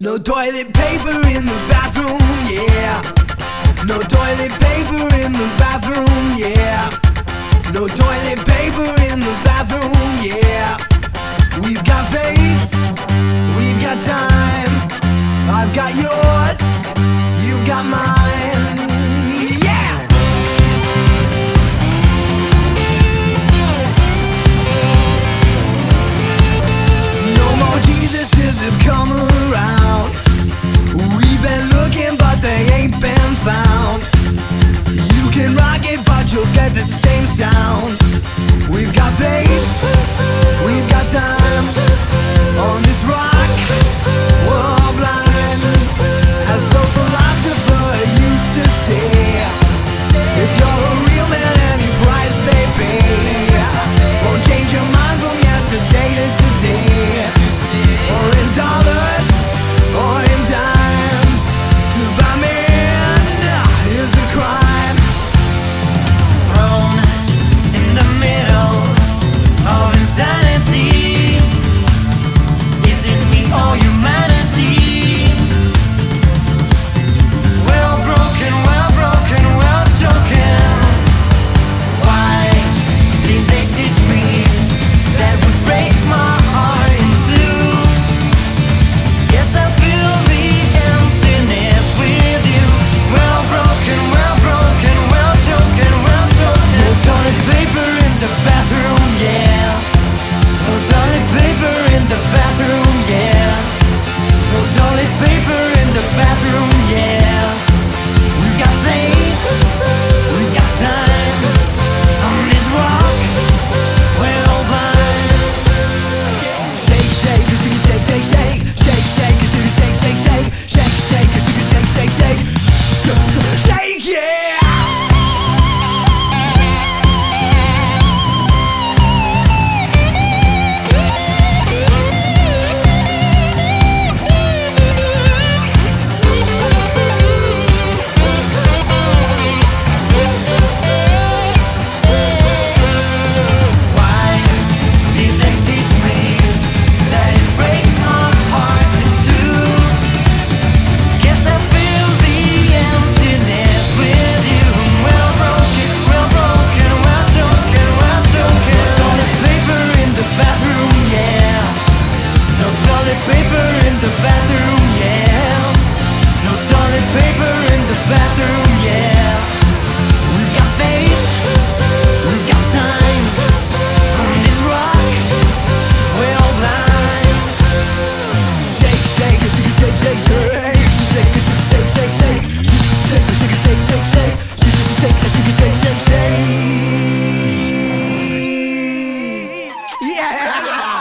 No toilet paper in the bathroom, yeah. No toilet paper in the bathroom, yeah. No toilet paper in the bathroom, yeah. We've got faith, we've got time. I've got yours, you've got mine. the same sound. We've got faith. Iya.